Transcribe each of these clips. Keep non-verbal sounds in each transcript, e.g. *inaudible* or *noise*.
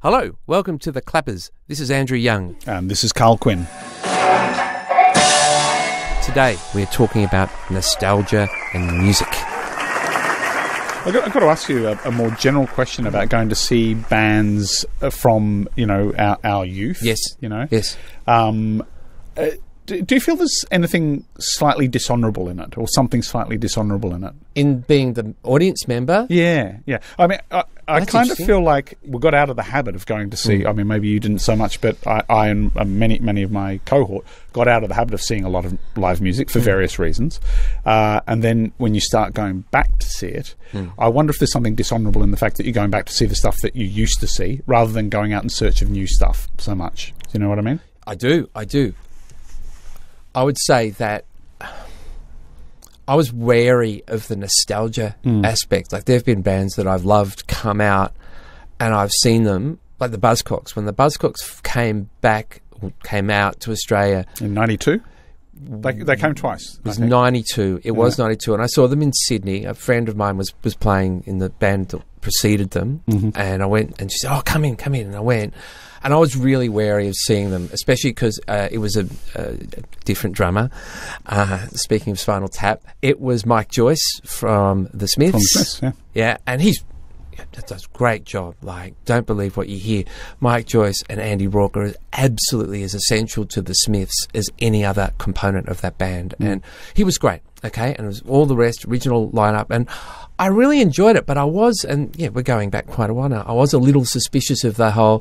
Hello, welcome to the Clappers. This is Andrew Young. And this is Karl Quinn. Today we're talking about nostalgia and music. I've got, I've got to ask you a, a, more general question about going to see bands uh, from you know our, our youth. Yes, you know. Yes. Um, uh, do, do, you feel there's anything slightly dishonourable in it, or something slightly dishonourable in it? In being the audience member? Yeah, yeah. I mean, I, I kind of feel like we got out of the habit of going to see. Mm. I mean, maybe you didn't so much, but I, I and many many of my cohort got out of the habit of seeing a lot of live music for mm. various reasons. Uh, and then when you start going back to see it, mm. I wonder if there's something dishonourable in the fact that you're going back to see the stuff that you used to see, rather than going out in search of new stuff so much. Do you know what I mean? I do. I do. I would say that I was wary of the nostalgia mm. aspect. Like there have been bands that I've loved come out, and I've seen them, like the Buzzcocks. When the Buzzcocks came back, came out to Australia in '92. They, they came twice. It was 92. It yeah. was 92. And I saw them in Sydney. A friend of mine was, was playing in the band that preceded them. Mm-hmm. And I went and she said, Oh, come in, come in. And I went and I was really wary of seeing them, especially because uh, it was a, a different drummer. Uh, speaking of Spinal Tap, it was Mike Joyce from the Smiths. From Smiths, yeah. Yeah, and he's does a great job. Like, don't believe what you hear. Mike Joyce and Andy Rourke are absolutely as essential to the Smiths as any other component of that band. Mm. And he was great, okay? And it was all the rest, original lineup. And I really enjoyed it, but I was, and yeah, we're going back quite a while now, I was a little suspicious of the whole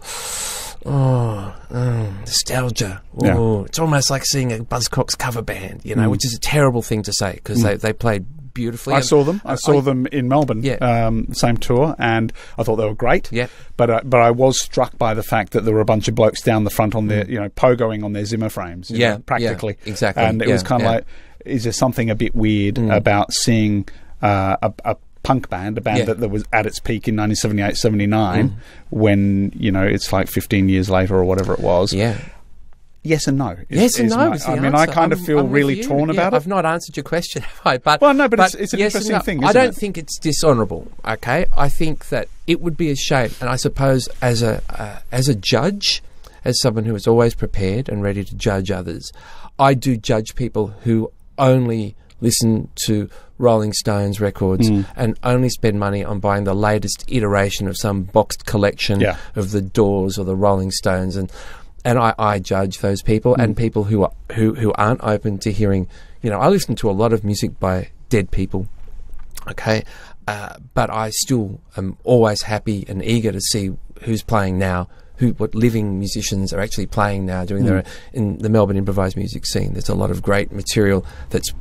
oh, oh nostalgia. Oh, yeah. It's almost like seeing a Buzzcocks cover band, you know, mm. which is a terrible thing to say because mm. they, they played beautifully. I saw them. I saw I, them in Melbourne. Yeah. Um, same tour, and I thought they were great. Yeah. But uh, but I was struck by the fact that there were a bunch of blokes down the front on their mm. you know pogoing on their Zimmer frames. Yeah. Know, practically. Yeah, exactly. And it yeah, was kind of yeah. like, is there something a bit weird mm. about seeing uh, a, a punk band, a band yeah. that, that, was at its peak in 1978, 79, mm. when, you know, it's like 15 years later or whatever it was. Yeah. Yes and no. Is, yes and no. I mean, I kind of feel I'm really torn yeah, about it. I've not answered your question, *laughs* have I? But well, no, but, but it's, it's, an yes interesting no. thing. I don't it? think it's dishonourable. Okay, I think that it would be a shame, and I suppose as a uh, as a judge, as someone who is always prepared and ready to judge others, I do judge people who only listen to Rolling Stones records mm. and only spend money on buying the latest iteration of some boxed collection yeah. of the Doors or the Rolling Stones and and I, I judge those people mm. and people who are who who aren't open to hearing you know I listen to a lot of music by dead people okay uh, but I still am always happy and eager to see who's playing now who what living musicians are actually playing now, doing mm. their in the Melbourne improvised music scene. There's a lot of great material that's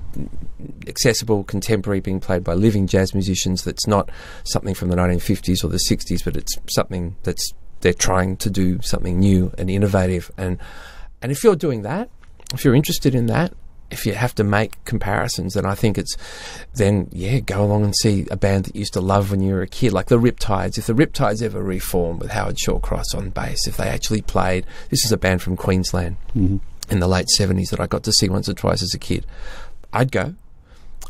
accessible, contemporary, being played by living jazz musicians. That's not something from the 1950s or the 60s, but it's something that's they're trying to do something new and innovative. And and if you're doing that, if you're interested in that, if you have to make comparisons, then I think it's then yeah, go along and see a band that you used to love when you were a kid, like the Riptides. If the Riptides ever reformed with Howard Shawcross on bass, if they actually played, this is a band from Queensland mm-hmm. in the late seventies that I got to see once or twice as a kid. I'd go.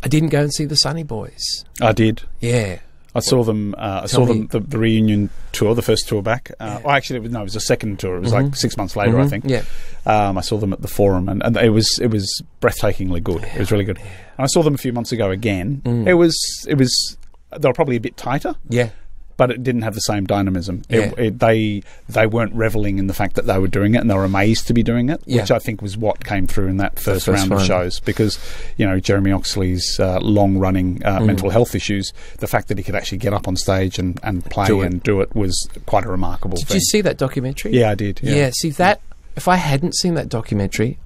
I didn't go and see the Sunny Boys. I did. Yeah, I saw them. Uh, I saw them the, the, reunion tour, the first tour back. Uh, yeah. well, actually, it was, no, it was a second tour. It was mm-hmm. like six months later, mm-hmm. I think. Yeah. Um, I saw them at the Forum, and, and it was it was breathtakingly good. It was really good. And I saw them a few months ago again. Mm. It was it was they were probably a bit tighter. Yeah but it didn't have the same dynamism. Yeah. It, it, they they weren't reveling in the fact that they were doing it, and they were amazed to be doing it, yeah. which I think was what came through in that first, first round of shows. Because you know Jeremy Oxley's uh, long running uh, mm. mental health issues, the fact that he could actually get up on stage and, and play do and do it was quite a remarkable. Did thing. you see that documentary? Yeah, I did. Yeah, yeah see that. If I hadn't seen that documentary,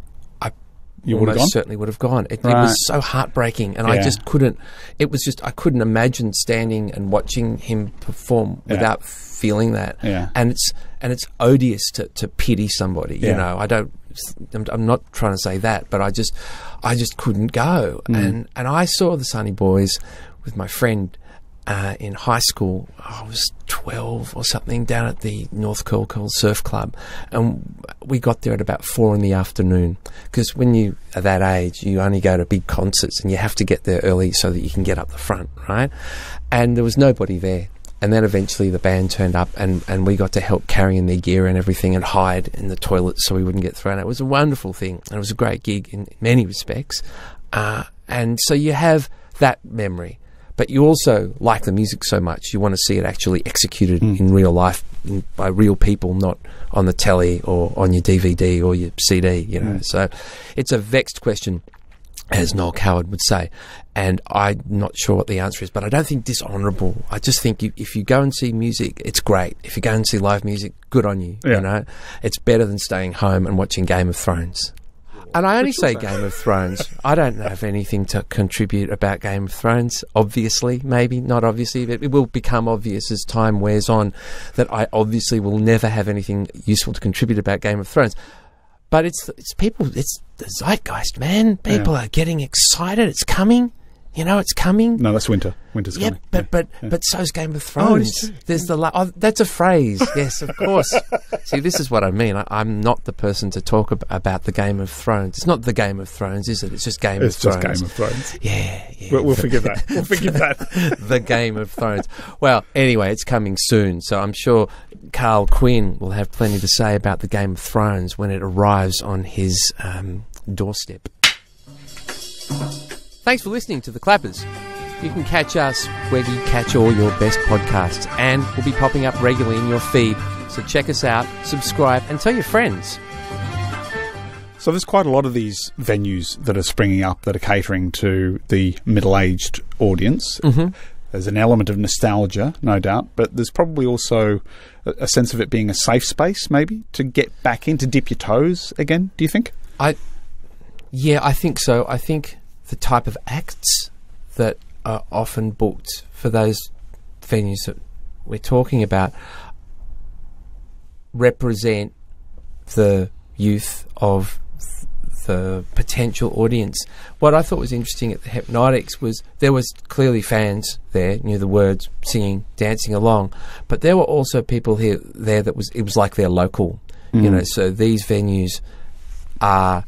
you almost gone? certainly would have gone. It, right. it was so heartbreaking, and yeah. I just couldn't. It was just I couldn't imagine standing and watching him perform yeah. without feeling that. Yeah. And it's and it's odious to, to pity somebody. You know, I don't. I'm, I'm, not trying to say that, but I just I just couldn't go. Mm. And and I saw the Sunny Boys with my friend uh, in high school. I was 12 or something down at the North Curl Curl Surf Club. And we got there at about four in the afternoon. Because when you are that age, you only go to big concerts and you have to get there early so that you can get up the front, right? And there was nobody there. and then eventually the band turned up and, and we got to help carrying their gear and everything and hide in the toilets so we wouldn't get thrown out. It was a wonderful thing. And it was a great gig in many respects. Uh, and so you have that memory. But you also like the music so much, you want to see it actually executed mm. in real life in, by real people, not on the telly or on your DVD or your CD, you know. Mm. So it's a vexed question as Noel Coward would say. And I'm not sure what the answer is, but I don't think dishonourable. I just think you, if you go and see music, it's great. If you go and see live music, good on you. Yeah. You know, it's better than staying home and watching Game of Thrones. And I only say Game of Thrones. I don't have anything to contribute about Game of Thrones. Obviously, maybe not obviously, but it will become obvious as time wears on that I obviously will never have anything useful to contribute about Game of Thrones. But it's it's people. It's the zeitgeist, man. People yeah. are getting excited. It's coming. You know, it's coming. No, that's winter. Winter's yeah, coming. But, yeah, but yeah. but so's Game of oh, Thrones. Oh, There's the la- oh, that's a phrase. *laughs* Yes, of course. See, this is what I mean. I, am not the person to talk ab- about the Game of Thrones. It's not the Game of Thrones, is it? It's just Game it's of Thrones. It's just Game of Thrones. Yeah, yeah. We'll, we'll forgive that. *laughs* We'll forgive that. *laughs* the Game of Thrones. Well, anyway, it's coming soon, so I'm sure Karl Quinn will have plenty to say about the Game of Thrones when it arrives on his um, doorstep. Thanks for listening to The Clappers. You can catch us where you catch all your best podcasts, and we'll be popping up regularly in your feed. So check us out, subscribe, and tell your friends. So there's quite a lot of these venues that are springing up that are catering to the middle-aged audience. Mm-hmm. There's an element of nostalgia, no doubt, but there's probably also a sense of it being a safe space, maybe to get back in to dip your toes again. Do you think? I, yeah, I think so. I think the type of acts that are often booked for those venues that we're talking about represent the youth of the potential audience. What I thought was interesting at the Hypnotics was there was clearly fans there, knew the words, singing, dancing along, but there were also people here there that was it was like they're local, mm. you know. So these venues are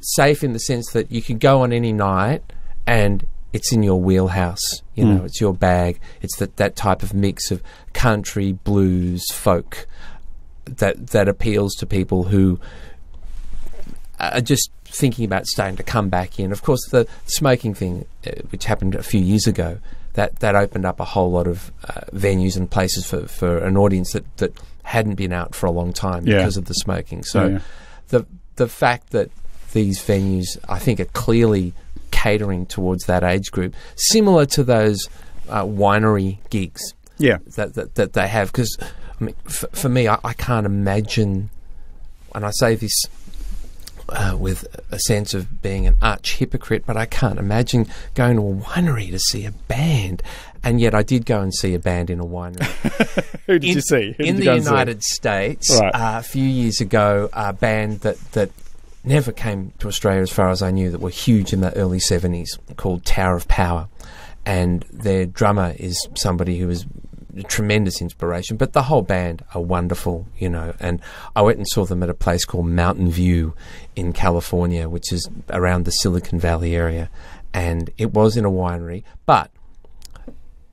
safe in the sense that you can go on any night and it's in your wheelhouse. You know, mm. it's your bag. It's that, that type of mix of country, blues, folk that that appeals to people who are just thinking about starting to come back in. Of course, the smoking thing, uh, which happened a few years ago, that that opened up a whole lot of uh, venues and places for, for an audience that, that hadn't been out for a long time yeah. because of the smoking. So, yeah. the the fact that these venues, I think, are clearly catering towards that age group, similar to those uh, winery gigs. Yeah, that that, that they have. Because I mean, f- for me, I, I, can't imagine, and I say this. Uh, with a sense of being an arch hypocrite, but I can't imagine going to a winery to see a band. And yet, I did go and see a band in a winery. *laughs* Who did in, you see? Who in the United States, right. uh, a few years ago, a band that that never came to Australia, as far as I knew, that were huge in the early 70s called Tower of Power. And their drummer is somebody who was a tremendous inspiration, but the whole band are wonderful, you know. And I went and saw them at a place called Mountain View in California, which is around the Silicon Valley area. And it was in a winery, but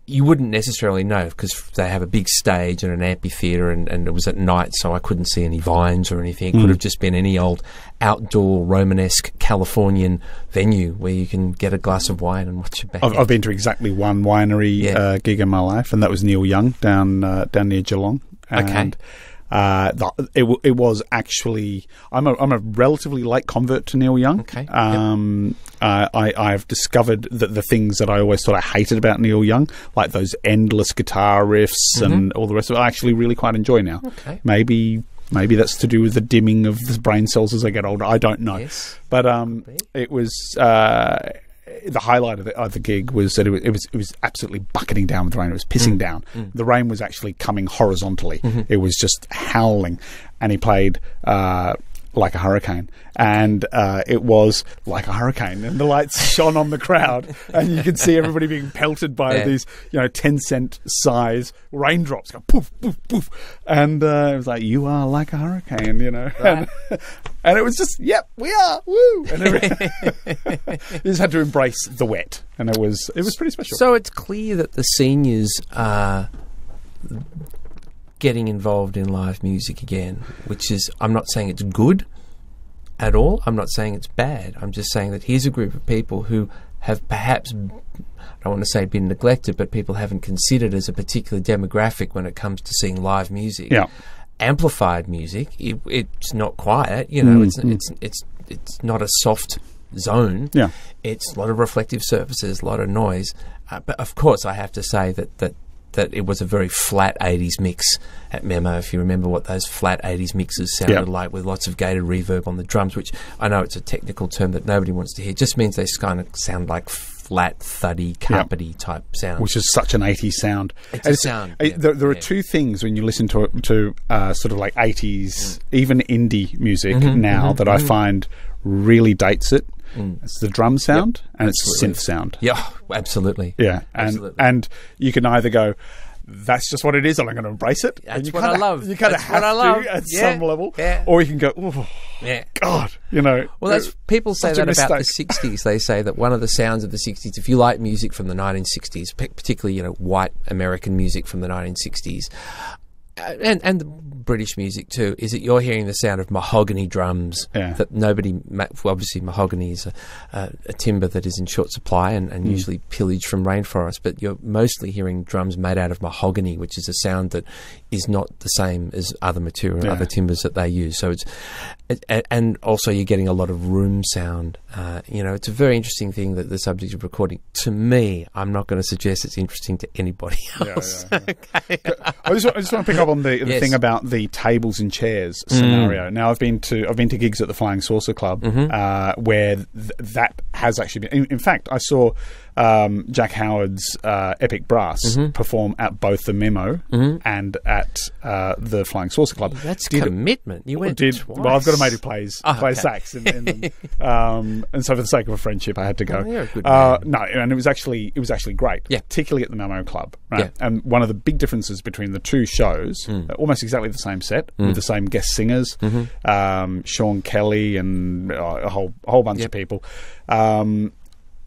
you wouldn't necessarily know because they have a big stage and an amphitheatre, and, and, it was at night, so I couldn't see any vines or anything. It mm. could have just been any old outdoor Romanesque Californian venue where you can get a glass of wine and watch a band. I've, I've been to exactly one winery yeah. uh, gig in my life, and that was Neil Young down uh, down near Geelong. And okay. Uh, it, it was actually I'm a, I'm a relatively late convert to Neil Young. Okay. Um, yep. uh, I I've discovered that the things that I always thought I hated about Neil Young, like those endless guitar riffs mm-hmm. and all the rest of it, I actually really quite enjoy now. Okay. Maybe maybe that's to do with the dimming of the brain cells as I get older. I don't know. Yes. But um, it was. Uh, the highlight of the, of the gig was that it was, it was, it was absolutely bucketing down with rain. It was pissing mm. down. Mm. The rain was actually coming horizontally. Mm-hmm. It was just howling, and he played uh, like a hurricane, and uh, it was like a hurricane, and the lights *laughs* shone on the crowd, and you could see everybody being pelted by Yeah. these, you know, ten cent size raindrops, go poof, poof, poof, and uh, it was like you are like a hurricane, you know, and, *laughs* and it was just, yep, we are, woo, and every- *laughs* you just had to embrace the wet, and it was it was pretty special. So it's clear that the seniors are getting involved in live music again, which is, I'm not saying it's good at all. I'm not saying it's bad. I'm just saying that here's a group of people who have perhaps, I don't want to say been neglected, but people haven't considered as a particular demographic when it comes to seeing live music. Yeah. Amplified music, it, it's not quiet. You know, Mm, it's it's it's it's not a soft zone. Yeah. It's a lot of reflective surfaces, a lot of noise. Uh, but of course, I have to say that, that that it was a very flat 80s mix at Memo. If you remember what those flat 80s mixes sounded Yeah. like with lots of gated reverb on the drums, which I know it's a technical term that nobody wants to hear, It just means they kind of sound like flat, thuddy, carpety type sound. which is such an 80s sound. It's sound, uh, yeah, there, there are two things when you listen to to uh, sort of like 80s, Mm. even indie music Mm-hmm, now that I find really dates it. Mm. It's the drum sound and it's the synth sound. yeah, oh, absolutely. Yeah, and Absolutely. and you can either go. That's just what it is, and I'm going to embrace it. That's and you what kinda- I love. You kind of have what I love. to at Yeah, some level, yeah. or you can go, oh Yeah. God, you know. Well, that's people say that about the '60s. *laughs* They say that one of the sounds of the '60s, if you like music from the 1960s, particularly you know white American music from the 1960s, uh, and and the British music too, is that you're hearing the sound of mahogany drums. Yeah. That nobody, well, obviously, mahogany is a, a, a timber that is in short supply and, and usually pillaged from rainforests. But you're mostly hearing drums made out of mahogany, which is a sound that is not the same as other material, Yeah. other timbers that they use. So it's, it, and also you're getting a lot of room sound. Uh, you know, it's a very interesting thing that the subject of recording. To me, I'm not going to suggest it's interesting to anybody Yeah, *laughs* else. yeah, yeah. *laughs* I just, I just want to pick up on the, the Yes. Mm. thing about the tables and chairs scenario. Now, I've been to I've been to gigs at the Flying Saucer Club Mm-hmm. uh, where th- that has actually been. In, in fact, I saw um, Jack Howard's uh, Epic Brass Mm-hmm. perform at both the Memo and at uh, the Flying Saucer Club. That's Did- commitment. You went did twice. well. I've got a mate who plays Oh, plays okay. sax, in, in them. um, and so for the sake of a friendship, I had to go. Oh, you're a good uh, no, and it was actually it was actually great. Yeah. particularly at the Memo Club. Right? Yeah. And one of the big differences between the two shows, Hmm. uh, almost exactly the same set with the same guest singers, Mm-hmm. um, Sean Kelly and uh, a whole a whole bunch Yep. of people. Um,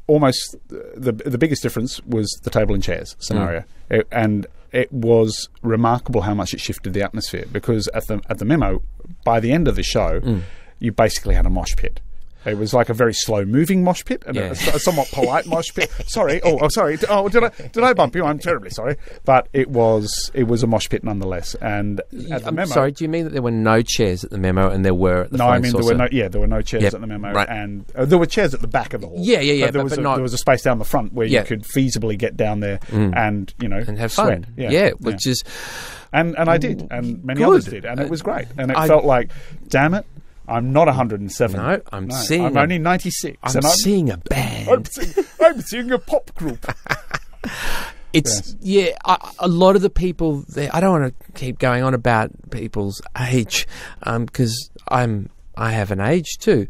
almost the the biggest difference was the table and chairs scenario, Hmm. It- and it was remarkable how much it shifted the atmosphere because at the at the memo, by the end of the show, Hmm. you basically had a mosh pit. It was like a very slow moving mosh pit and a- Yeah. a, somewhat *laughs* polite mosh pit. Sorry, oh, oh, sorry. Oh, did I did I bump you? I'm terribly sorry, but it was it was a mosh pit nonetheless. And at the I'm sorry. Do you mean that there were no chairs at the memo and there were at the no, I mean there were no. Yeah, there were no chairs Yep, at the memo, right. and uh, there were chairs at the back of the hall. Yeah, yeah, yeah, But there but- was but a, not- there was a space down the front where Yeah. you could feasibly get down there and you know and have sweat. fun. Yeah, which is and and I did, and many Good. others did, and it was great. And it I- felt like, damn it, I'm not 107. No, I'm seeing I'm a- only 96, I'm and I'm seeing a I'm band. seeing, I'm seeing a pop group. *laughs* It's yeah. I, a lot of the people there. I don't want to keep going on about people's age um, because I'm I have an age too.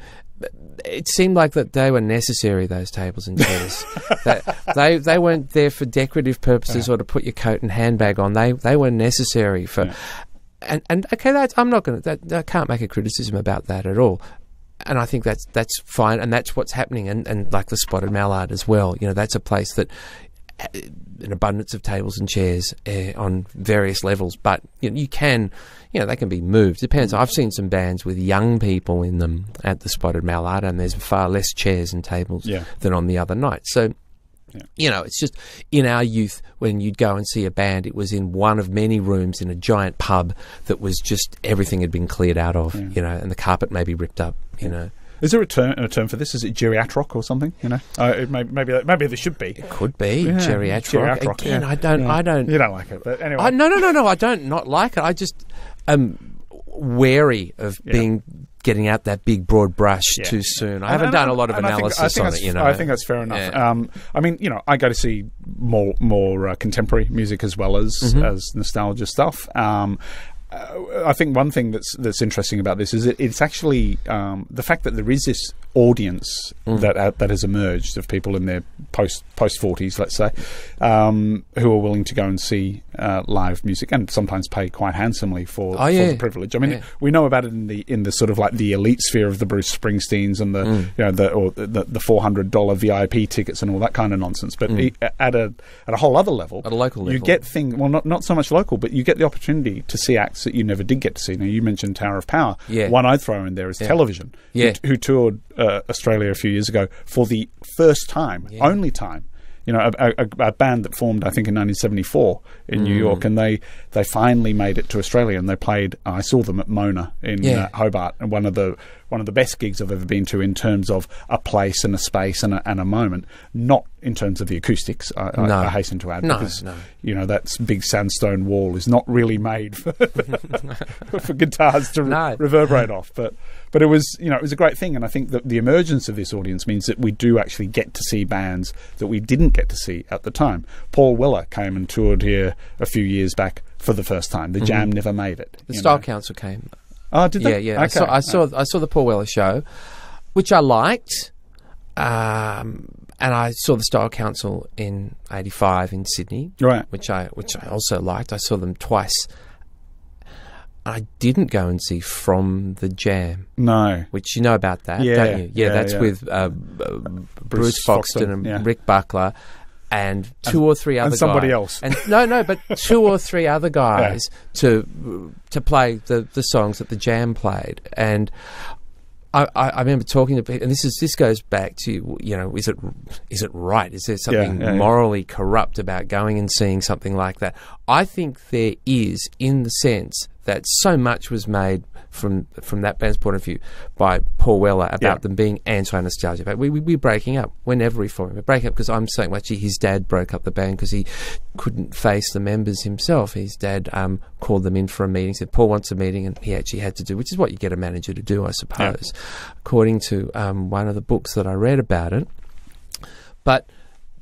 It seemed like that they were necessary. Those tables and chairs. *laughs* that they they weren't there for decorative purposes or to put your coat and handbag on. They they were necessary for. Yeah. And and okay, that's I'm not going to. I can't make a criticism about that at all. and I think that's that's fine, and that's what's happening, and, and like the spotted mallard as well. You know, that's a place that uh, an abundance of tables and chairs uh, on various levels, but you, know, you can, you know, they can be moved. Depends. I've seen some bands with young people in them at the spotted mallard, and there's far less chairs and tables Yeah. than on the other night. So. Yeah. You know, it's just in our youth when you'd go and see a band, it was in one of many rooms in a giant pub that was just everything had been cleared out of, Yeah. you know, and the carpet maybe ripped up, you know. Is there a term, a term for this? Is it geriatric or something? You know, uh, it may, maybe maybe there should be. It could be Yeah, geriatric. geriatric, Again, yeah. I don't, Yeah. I don't, You don't like it, but anyway. I, no, no, no, no. I don't not like it. I just am wary of being getting out that big broad brush Yeah. too soon. I And- haven't and- done a lot of and I think- analysis I think on it. You know, I think that's fair enough. Yeah. Um, I mean, you know, I go to see more more uh, contemporary music as well as Mm-hmm. as nostalgia stuff. Um, uh, I think one thing that's that's interesting about this is it, it's actually um, the fact that there is this audience mm. that uh, that has emerged of people in their post post forties, let's say, um, who are willing to go and see uh, live music and sometimes pay quite handsomely for, oh, yeah. for the privilege. I mean, yeah. we know about it in the in the sort of like the elite sphere of the Bruce Springsteens and the mm. you know the or the, the four hundred dollar VIP tickets and all that kind of nonsense. But mm. at a at a whole other level, at a local level, you get things. Well, not not so much local, but you get the opportunity to see acts that you never did get to see. Now you mentioned Tower of Power. Yeah. One I'd throw in there is Television. Yeah. Who, who toured uh, Australia a few years ago for the first time, yeah. only time. You know, a, a, a, band that formed, I think, in 1974 in mm. New York, and they, they finally made it to Australia, and they played. I saw them at Mona in yeah. uh, Hobart, and one of the one of the best gigs I've ever been to in terms of a place and a space and a, and a moment, not in terms of the acoustics. I, no. I, I hasten to add no, because no. you know that big sandstone wall is not really made for, *laughs* for guitars to re- reverberate off. But but it was you know it was a great thing, and I think that the emergence of this audience means that we do actually get to see bands that we didn't get to see at the time. Paul Weller came and toured here a few years back for the first time. The mm-hmm. Jam never made it. The Star know. Council came. Oh, did they? Yeah, yeah. Okay. I, saw, I saw I saw the Paul Weller show, which I liked. Um, and I saw the Style Council in '85 in Sydney, right? Which I which I also liked. I saw them twice. I didn't go and see From the Jam. No, which you know about that, yeah, don't you? Yeah, yeah that's yeah. with uh, Bruce, Bruce Foxton, and yeah. Rick Buckler and two and, or three other and somebody guys. else. And no, no, but *laughs* two or three other guys yeah. to to play the the songs that the Jam played, and. I, I, remember talking to people, and this is this goes back to you know is it is it right? Is there something yeah, yeah, morally corrupt about going and seeing something like that? I think there is, in the sense that so much was made from from that band's point of view by Paul Weller about yeah. them being anti-nostalgia. But we, we, we're breaking up. We're never reforming. We're breaking up because I'm saying, well, actually, his dad broke up the band because he couldn't face the members himself. His dad um, called them in for a meeting, said, Paul wants a meeting, and he actually had to do, which is what you get a manager to do, I suppose, yeah. according to um, one of the books that I read about it. But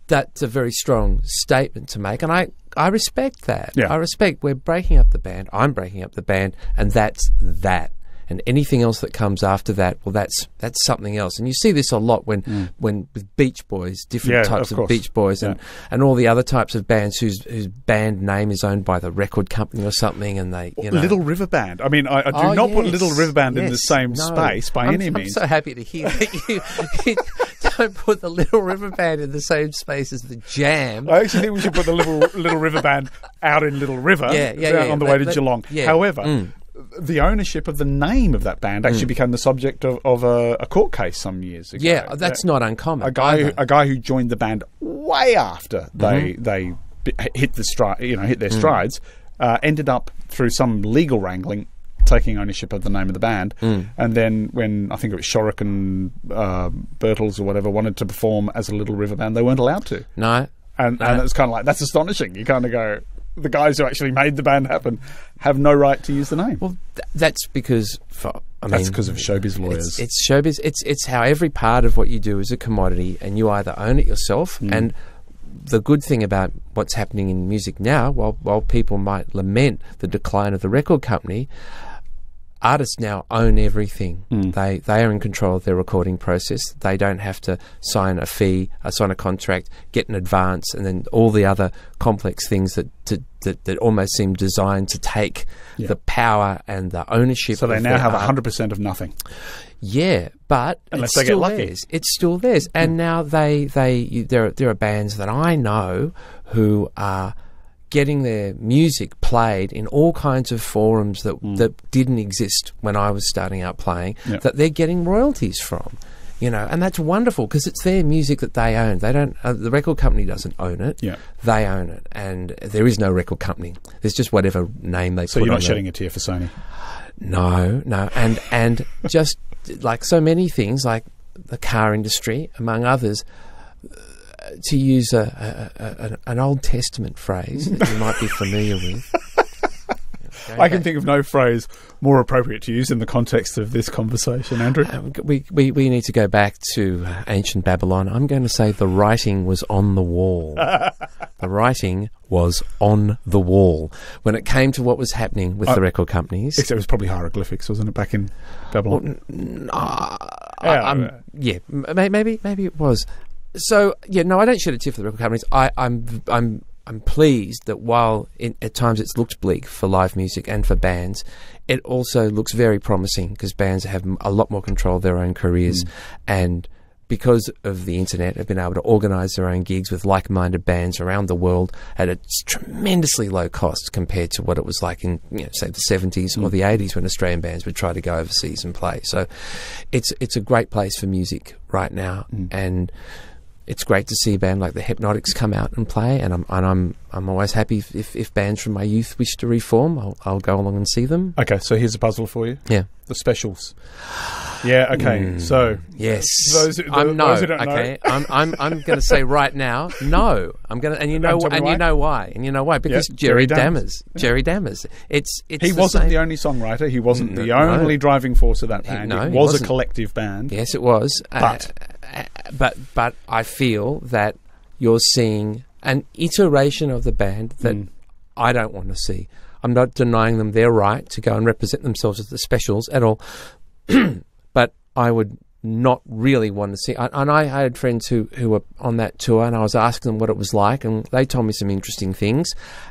that's a very strong statement to make, and I, I respect that. Yeah. I respect we're breaking up the band. I'm breaking up the band, and that's that. And anything else that comes after that, well, that's that's something else. And you see this a lot when mm. when with Beach Boys, different yeah, types of, of Beach Boys, and, yeah. and all the other types of bands whose whose band name is owned by the record company or something, and they you know Little River Band. I mean, I, I do oh, not yes, put Little River Band yes, in the same no. space by I'm, any I'm means. so happy to hear that you, you don't put the Little River Band in the same space as the Jam. I actually think we should put the Little Little River Band out in Little River, yeah, yeah, yeah, on the way to Geelong. However. Mm the ownership of the name of that band actually mm. became the subject of, of a, a, court case some years ago. Yeah, that's not uncommon. A guy, who, a guy who joined the band way after they mm-hmm. they hit the stride, you know, hit their mm. strides, uh, ended up through some legal wrangling taking ownership of the name of the band. Mm. And then when I think it was Shorrock and uh, Birtles or whatever wanted to perform as a Little River band, they weren't allowed to. No. And, no. and it's kind of like that's astonishing. You kind of go, the guys who actually made the band happen have no right to use the name. Well, th- that's because for, I that's because of showbiz lawyers. It's, it's, showbiz. It's it's how every part of what you do is a commodity, and you either own it yourself. Mm. And the good thing about what's happening in music now, while while people might lament the decline of the record company, artists now own everything. Mm. They they are in control of their recording process. They don't have to sign a fee, uh, sign a contract, get an advance, and then all the other complex things that to, that, that almost seem designed to take yeah. the power and the ownership. So they now have hundred percent of nothing. Yeah, but unless they get lucky, theirs. it's still theirs. And mm. now they they you, there there are bands that I know who are getting their music played in all kinds of forums that mm. that didn't exist when I was starting out playing yep. that they're getting royalties from you know and that's wonderful because it's their music that they own they don't uh, the record company doesn't own it yeah. they own it and there is no record company there's just whatever name they so you're not shedding it. a tear for Sony no no and and *laughs* just like so many things like the car industry among others to use a, a, a, an Old Testament phrase that you might be familiar with. *laughs* Okay, I can think of no phrase more appropriate to use in the context of this conversation, Andrew. Uh, we, we, we need to go back to uh, ancient Babylon. I'm going to say the writing was on the wall *laughs* The writing was on the wall when it came to what was happening with Uh, the record companies. Except it was probably hieroglyphics, wasn't it, back in Babylon? Uh, Yeah, I'm- yeah. yeah, maybe maybe it was. So yeah, no, I don't shed a tear for the record companies. I, I'm I'm I'm pleased that while in, at times it's looked bleak for live music and for bands, it also looks very promising because bands have a lot more control of their own careers, mm. and because of the internet, have been able to organise their own gigs with like-minded bands around the world at a tremendously low cost compared to what it was like in, you know, say, the 70s or mm. the 80s when Australian bands would try to go overseas and play. So, it's it's a great place for music right now, mm. and it's great to see a band like the Hypnotics come out and play. And I'm and I'm I'm always happy if, if, if bands from my youth wish to reform, I'll, I'll go along and see them. Okay, so here's a puzzle for you. Yeah. The specials. Yeah, okay. So Yes. Those who- I'm no. those who don't know- okay. I'm I'm I'm going to say right now, no. I'm going to, and you know, And and why. you know why, and you know why because Yeah, Jerry, Jerry Dammers. Dammers. Jerry Dammers. It's it's he the wasn't same. the only songwriter. He wasn't the No. only driving force of that band. no, it was a collective band. Yes, it was. But- uh, but but I feel that you're seeing an iteration of the band that Mm. I don't want to see. I'm not denying them their right to go and represent themselves as the specials at all, *clears throat* but I would not really want to see. I, and I had friends who who were on that tour, and I was asking them what it was like, and they told me some interesting things.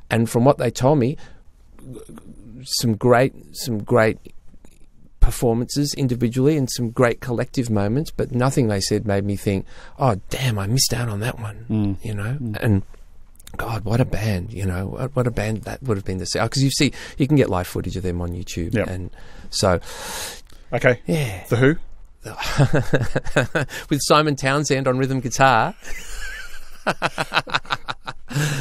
And from what they told me, some great some great performances individually and some great collective moments, but nothing they said made me think, "Oh, damn, I missed out on that one." Mm. You know, mm. and God, what a band! You know, what, what a band that would have been to see. Oh, because you see, you can get live footage of them on YouTube, Yep. and so Okay. yeah, The Who? *laughs* with Simon Townshend on rhythm guitar. *laughs*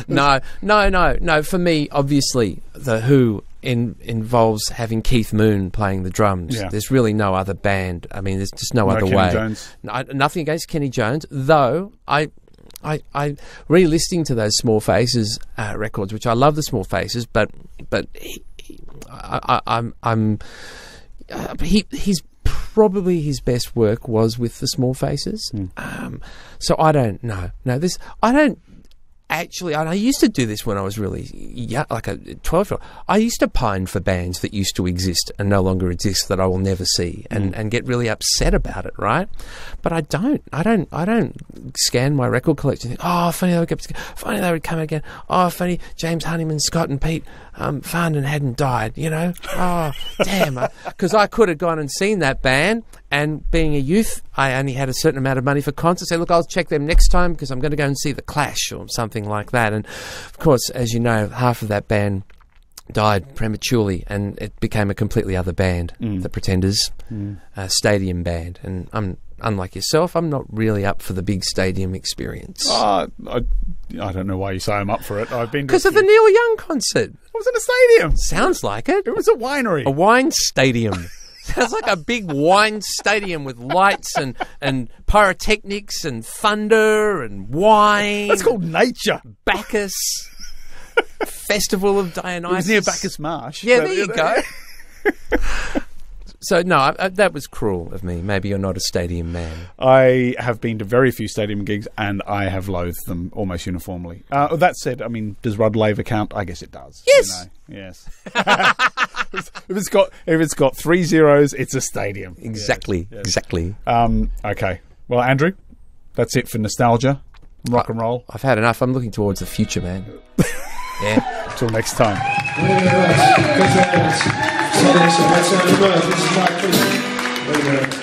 no, no, no, no. For me, obviously, the Who in, involves having Keith Moon playing the drums. Yeah. There's really no other band. I mean, there's just no, No other Kenny way. Jones. No, nothing against Kenny Jones, though. I, I, I re-listening to those Small Faces uh, records, which I love the Small Faces, but but he, he, I, I, I'm I'm uh, he he's probably his best work was with the Small Faces. Um, so I don't know. No, this I don't. Actually, and I used to do this when I was really young, like a 12 year old. I used to pine for bands that used to exist and no longer exist that I will never see and, and get really upset about it, right? But I don't. I don't I don't scan my record collection and think, oh, funny they would get, funny they would come again. Oh, funny James Honeyman, Scott and Pete um, hadn't died, you know? Oh, damn. Because I could have gone and seen that band and being a youth, I only had a certain amount of money for concerts. Say, look, I'll check them next time because I'm going to go and see the Clash or something like that. And of course, as you know, half of that band died prematurely, and it became a completely other band, the Pretenders, a stadium band. And I'm unlike yourself, I'm not really up for the big stadium experience Uh, I, I don't know why you say I'm up for it. I've been because of the Neil Young concert. It was in a stadium. Sounds like it. It was a winery. A wine stadium. *laughs* *laughs* Sounds like a big wine stadium with lights and, and pyrotechnics and thunder and wine. That's called nature. Bacchus. Festival of It Dionysus. was near Bacchus Marsh. Yeah, there you go. *laughs* so no, I, I, that was cruel of me. Maybe you're not a stadium man. I have been to very few stadium gigs, and I have loathed them almost uniformly. Uh, that said, I mean, does Rod Laver count? I guess it does. you Yes. know. Yes. *laughs* if it's got if it's got three zeros, it's a stadium. *laughs* Exactly. Exactly. Um, okay. Well, Andrew, that's it for nostalgia, rock and roll. I've had enough. I'm looking towards the future, man. *laughs* yeah. Until next time. So thanks so much. This is